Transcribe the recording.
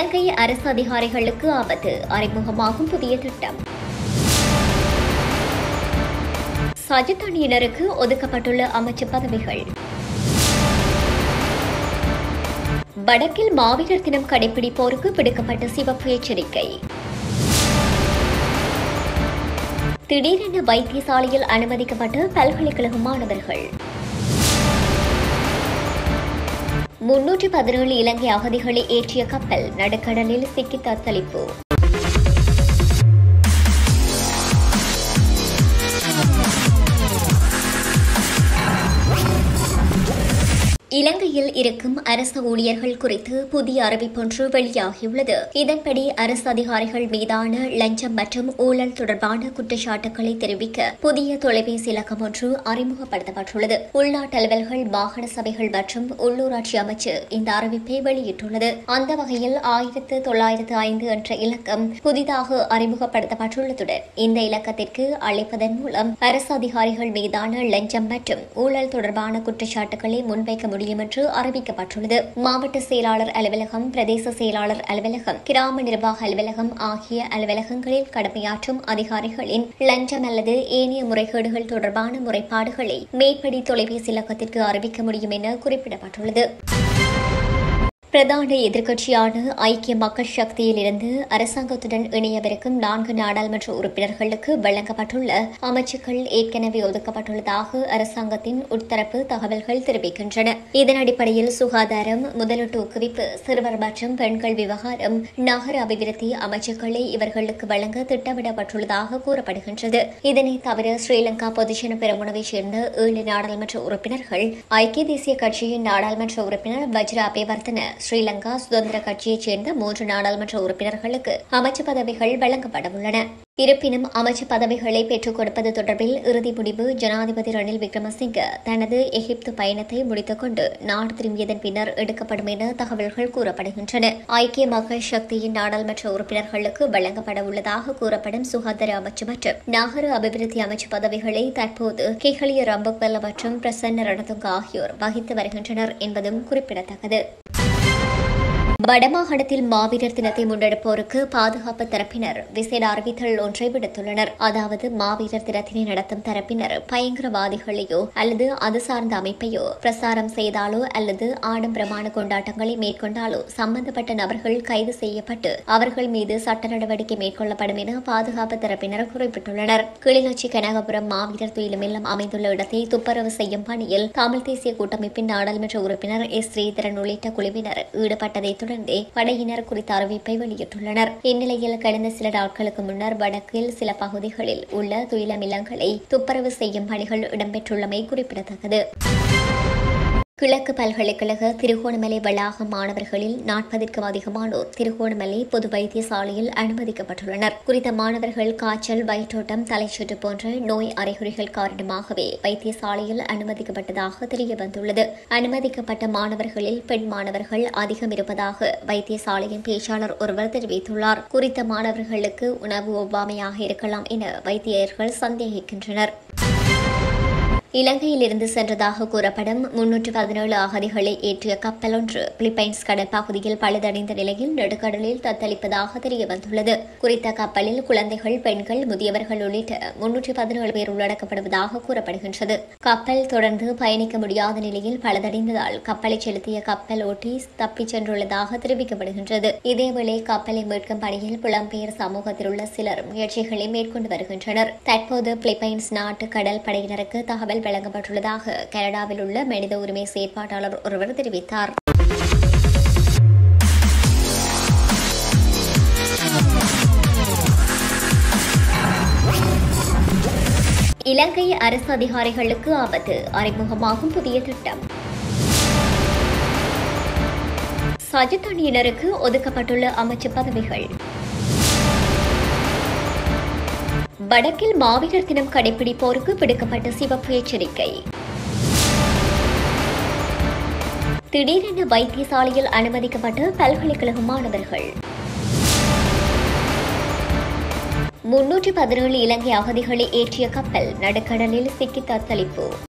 இலங்கை அரசு அதிகாரிகளுக்கு ஆபத்து. அறிமுகமாகும் புதிய திட்டம். சஜித் அணியினருக்கு ஒதுக்கப்பட்டுள்ள அமைச்சு பதவிகள். வடக்கில் மாவீரர் தினம் கடைபிடிப்போருக்கு விடுக்கப்பட்ட சிவப்பு எச்சரிக்கை. திடீரென வைத்தியசாலையில் அனுமதிக்கப்பட்ட பல்கலைக்கழக மாணவர்கள். முன்னூற்றி பதினேழு இலங்கை அகதிகளை ஏற்றிய கப்பல் நடுக்கடலில் சிக்கி தத்தளிப்பு. இலங்கையில் இருக்கும் அரசு ஊழியர்கள் குறித்து புதிய அறிவிப்பொன்று வெளியாகியுள்ளது. இதன்படி அரசு அதிகாரிகள் மீதான லஞ்சம் மற்றும் ஊழல் தொடர்பான குற்றச்சாட்டுகளை தெரிவிக்க புதிய தொலைபேசி இலக்கம் ஒன்று அறிமுகப்படுத்தப்பட்டுள்ளது. உள்நாட்டு அலுவல்கள் வாகன சபைகள் மற்றும் உள்ளூராட்சி அமைச்சு இந்த அறிவிப்பை வெளியிட்டுள்ளது. அந்த வகையில் ஆயிரத்து தொள்ளாயிரத்து ஐந்து என்ற இலக்கம் புதிதாக அறிமுகப்படுத்தப்பட்டுள்ளதுடன் இந்த இலக்கத்திற்கு அழைப்பதன் மூலம் அரசு அதிகாரிகள் மீதான லஞ்சம் மற்றும் ஊழல் தொடர்பான குற்றச்சாட்டுகளை முன்வைக்க முடியும் என்று அறிவிக்கப்பட்டுள்ளது. மாவட்ட செயலாளர் அலுவலகம் பிரதேச செயலாளர் அலுவலகம் கிராம நிர்வாக அலுவலகம் ஆகிய அலுவலகங்களில் கடமையாற்றும் அதிகாரிகளின் லஞ்சம் அல்லது ஏனைய முறைகேடுகள் தொடர்பான முறைப்பாடுகளை மேற்படி தொலைபேசி இலக்கத்திற்கு அறிவிக்க முடியும் என குறிப்பிடப்பட்டுள்ளது. பிரதான எதிர்க்கட்சியான ஐக்கிய மக்கள் சக்தியிலிருந்து அரசாங்கத்துடன் இணையவிருக்கும் நான்கு நாடாளுமன்ற உறுப்பினர்களுக்கு வழங்கப்பட்டுள்ள அமைச்சுக்கள் ஏற்கனவே ஒதுக்கப்பட்டுள்ளதாக அரசாங்கத்தின் உட்தரப்பு தகவல்கள் தெரிவிக்கின்றன. இதன் அடிப்படையில் சுகாதாரம் முதலீட்டு ஊக்குவிப்பு சிறுவர் மற்றும் பெண்கள் விவகாரம் நகர அபிவிருத்தி அமைச்சுக்களை இவர்களுக்கு வழங்க திட்டமிடப்பட்டுள்ளதாக கூறப்படுகின்றது. இதனை தவிர ஸ்ரீலங்கா பொதுஜன பெருமுனவைச் சேர்ந்த ஏழு நாடாளுமன்ற உறுப்பினர்கள் ஐக்கிய தேசிய கட்சியின் நாடாளுமன்ற உறுப்பினர் வஜ்ரா அபிவர்த்தன ஸ்ரீலங்கா சுதந்திர கட்சியைச் சேர்ந்த மூன்று நாடாளுமன்ற உறுப்பினர்களுக்கு அமைச்சு பதவிகள் வழங்கப்படவுள்ளன. இருப்பினும் அமைச்சு பதவிகளை பெற்றுக் கொடுப்பது தொடர்பில் இறுதி முடிவு ஜனாதிபதி ரணில் விக்ரமசிங்க தனது எகிப்து பயணத்தை முடித்துக் கொண்டு நாடு திரும்பியதன் பின்னர் எடுக்கப்படும் என தகவல்கள் கூறப்படுகின்றன. ஐக்கிய மக்கள் சக்தியின் நாடாளுமன்ற உறுப்பினர்களுக்கு வழங்கப்பட உள்ளதாக கூறப்படும் சுகாதார அமைச்சு மற்றும் நகர அபிவிருத்தி அமைச்சு பதவிகளை தற்போது கிஹலிய ரம்பக்வெல்ல மற்றும் பிரசன்ன ரணதுங்க ஆகியோர் வகித்து வருகின்றனர் என்பதும் குறிப்பிடத்தக்கது. வடமாகாணத்தில் மாவீரர் தினத்தை முன்னெடுப்போருக்கு பாதுகாப்பு தரப்பினர் விசேட அறிவித்தல் ஒன்றை விடுத்துள்ளனர். அதாவது மாவீரர் தினத்தினை நடத்தும் தரப்பினர் பயங்கரவாதிகளையோ அல்லது அது சார்ந்த அமைப்பையோ பிரசாரம் செய்தாலோ அல்லது ஆடம்பரமான கொண்டாட்டங்களை மேற்கொண்டாலோ சம்பந்தப்பட்ட நபர்கள் கைது செய்யப்பட்டு அவர்கள் மீது சட்ட நடவடிக்கை மேற்கொள்ளப்படும் என பாதுகாப்பு தரப்பினர் குறிப்பிட்டுள்ளனர். கிளிநொச்சி கனகபுரம் மாவீரர் துயிலும் இல்லம் அமைந்துள்ள இடத்தை துப்புரவு செய்யும் பணியில் தமிழ் தேசிய கூட்டமைப்பின் நாடாளுமன்ற உறுப்பினர் எஸ். ஸ்ரீதரன் உள்ளிட்ட குழுவினர் ஈடுபட்டதை தொடர்ந்தே படையினர் குறித்த அறிவிப்பை வெளியிட்டுள்ளனர். இந்நிலையில் கடந்த சில நாட்களுக்கு முன்னர் வடக்கில் சில பகுதிகளில் உள்ள துயிலமிலங்களை துப்புரவு செய்யும் பணிகள் இடம்பெற்றுள்ளமை குறிப்பிடத்தக்கது. கிழக்கு பல்கலைக்கழக திருகோணமலை வளாக மாணவர்களில் நாற்பதற்கும் அதிகமானோர் திருகோணமலை பொது வைத்தியசாலையில் அனுமதிக்கப்பட்டுள்ளனர். குறித்த மாணவர்கள் காய்ச்சல் வயிற்றோட்டம் தலைச்சுற்று போன்ற நோய் அறிகுறிகள் காரணமாகவே வைத்தியசாலையில் அனுமதிக்கப்பட்டதாக தெரியவந்துள்ளது. அனுமதிக்கப்பட்ட மாணவர்களில் பெண் மாணவர்கள் அதிகம் இருப்பதாக வைத்தியசாலையின் பேச்சாளர் ஒருவர் தெரிவித்துள்ளார். குறித்த மாணவர்களுக்கு உணவு ஒவ்வாமையாக இருக்கலாம் என வைத்தியர்கள் சந்தேகிக்கின்றனர். இலங்கையிலிருந்து சென்றதாக கூறப்படும் முன்னூற்று பதினேழு அகதிகளை ஏற்றிய கப்பல் ஒன்று பிலிப்பைன்ஸ் கடல் பகுதியில் பழுதடைந்த நிலையில் நடுக்கடலில் தத்தளிப்பதாக தெரிய வந்துள்ளது குறித்த கப்பலில் குழந்தைகள் பெண்கள் முதியவர்கள் உள்ளிட்ட முன்னூற்று பதினேழு பேர் உள்ளடக்கப்படுவதாக கூறப்படுகின்றது. கப்பல் தொடர்ந்து பயணிக்க முடியாத நிலையில் பழுதடைந்ததால் கப்பலை செலுத்திய கப்பல் ஓட்டி தப்பிச் சென்றுள்ளதாக தெரிவிக்கப்படுகின்றது. இதேவேளை கப்பலை மீட்கும் பணியில் புலம்பெயர் சமூகத்தில் உள்ள சிலர் முயற்சிகளை மேற்கொண்டு வருகின்றனர். தற்போது பிலிப்பைன்ஸ் நாட்டு கடல் படையினருக்கு தகவல் வழங்கப்பட்டுள்ளதாக கனடாவில் உள்ள மனித உரிமை செயற்பாட்டாளர் ஒருவர் தெரிவித்தார். இலங்கை அரசு அதிகாரிகளுக்கு ஆபத்து. அறிமுகமாகும் புதிய திட்டம். சஜித் அணியினருக்கு ஒதுக்கப்பட்டுள்ள அமைச்சு பதவிகள். வடக்கில் மாவீரர் தினம் கடைபிடிப்போருக்கு விடுக்கப்பட்ட சிவப்பு எச்சரிக்கை. திடீரென வைத்தியசாலையில் அனுமதிக்கப்பட்ட பல்கலைக்கழக மாணவர்கள். முன்னூற்றி பதினேழு இலங்கை அகதிகளை ஏற்றிய கப்பல் நடுக்கடலில் சிக்கி தத்தளிப்பு.